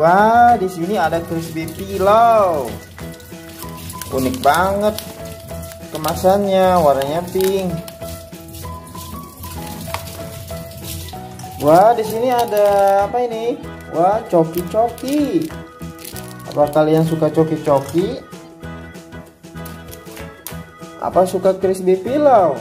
Wah, di sini ada crispy pilau. Unik banget kemasannya, warnanya pink. Wah, di sini ada apa ini? Wah, coki-coki. Apa kalian suka coki-coki? Apa suka crispy pilau?